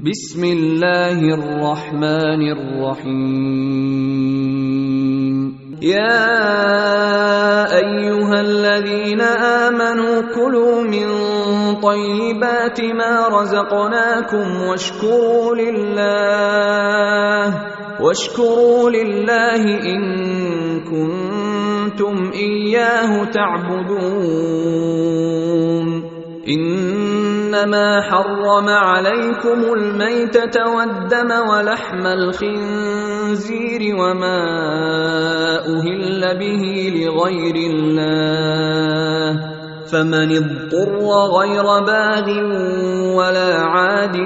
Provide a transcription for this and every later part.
بسم الله الرحمن الرحيم. يا أيها الذين آمنوا كلوا من طيبات ما رزقناكم واشكروا لله واشكروا لله إن كنتم إياه تعبدون. إنما حرم عليكم الميتة والدم ولحم الخنزير وما أهل به لغير الله فمن اضطر غير باغ ولا عاد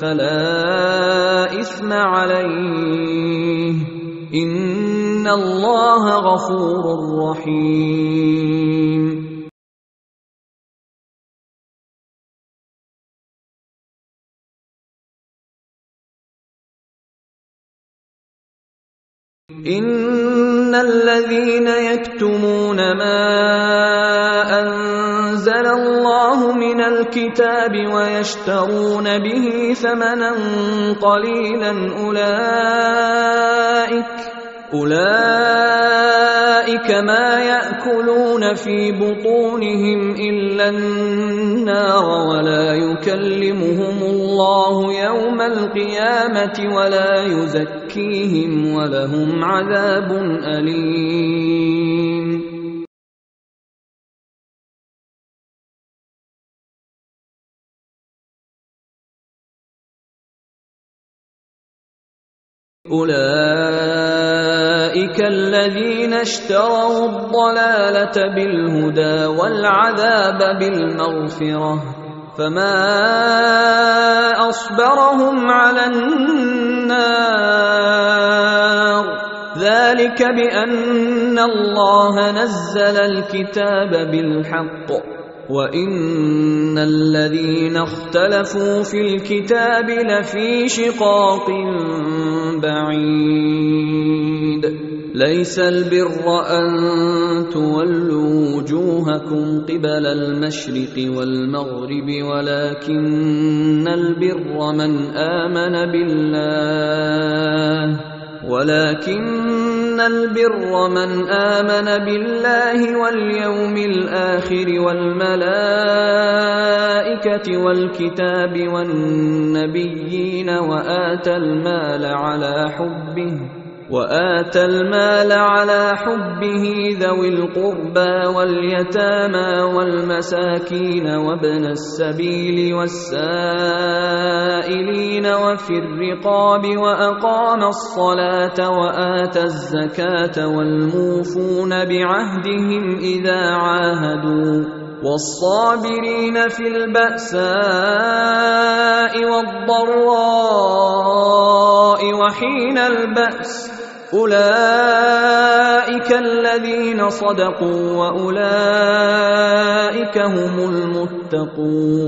فلا إثم عليه إن الله غفور رحيم ان الذين يكتمون ما انزل الله من الكتاب ويشترون به ثمنا قليلا اولئك اولئك ما يأكلون في بطونهم إلا النار ولا يكلمهم الله يوم القيامة ولا يزكيهم ولهم عذاب أليم. اولئك الذين اشتروا الضلاله بالهدى والعذاب بالمغفره فما اصبرهم على النار ذلك بان الله نزل الكتاب بالحق وان الذين اختلفوا في الكتاب لفي شقاق بعيد ليس البر أن تولوا وجوهكم قبل المشرق والمغرب ولكن البر من آمن بالله ولكن البر من آمن بالله واليوم الآخر والملائكة والكتاب والنبيين وآتى المال على حبه. وآتى المال على حبه ذوي القربى واليتامى والمساكين وابن السبيل والسائلين وفي الرقاب وأقام الصلاة وآتى الزكاة والموفون بعهدهم إذا عاهدوا والصابرين في البأساء والضراء وحين البأس. أولئك الذين صدقوا وأولئك هم المتقون.